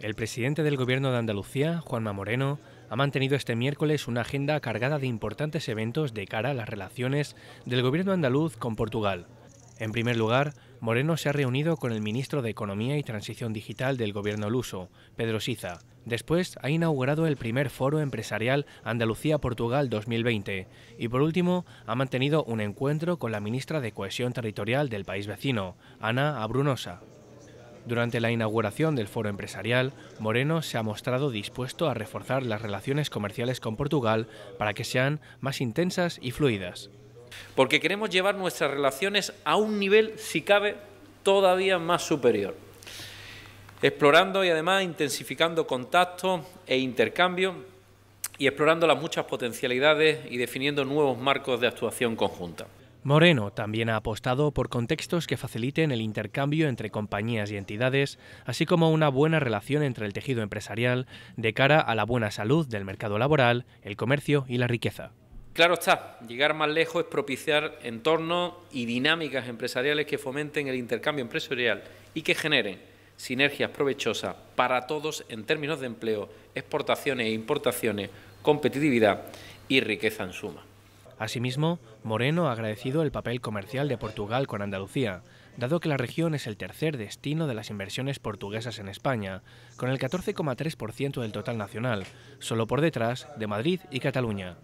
El presidente del Gobierno de Andalucía, Juanma Moreno, ha mantenido este miércoles una agenda cargada de importantes eventos de cara a las relaciones del Gobierno andaluz con Portugal. En primer lugar, Moreno se ha reunido con el ministro de Economía y Transición Digital del Gobierno luso, Pedro Siza. Después ha inaugurado el primer foro empresarial Andalucía-Portugal 2020 y por último ha mantenido un encuentro con la ministra de Cohesión Territorial del país vecino, Ana Abrunosa. Durante la inauguración del foro empresarial, Moreno se ha mostrado dispuesto a reforzar las relaciones comerciales con Portugal para que sean más intensas y fluidas. Porque queremos llevar nuestras relaciones a un nivel, si cabe, todavía más superior. Explorando y además intensificando contactos e intercambios y explorando las muchas potencialidades y definiendo nuevos marcos de actuación conjunta. Moreno también ha apostado por contextos que faciliten el intercambio entre compañías y entidades, así como una buena relación entre el tejido empresarial de cara a la buena salud del mercado laboral, el comercio y la riqueza. Claro está, llegar más lejos es propiciar entornos y dinámicas empresariales que fomenten el intercambio empresarial y que generen sinergias provechosas para todos en términos de empleo, exportaciones e importaciones, competitividad y riqueza en suma. Asimismo, Moreno ha agradecido el papel comercial de Portugal con Andalucía, dado que la región es el tercer destino de las inversiones portuguesas en España, con el 14,3% del total nacional, solo por detrás de Madrid y Cataluña.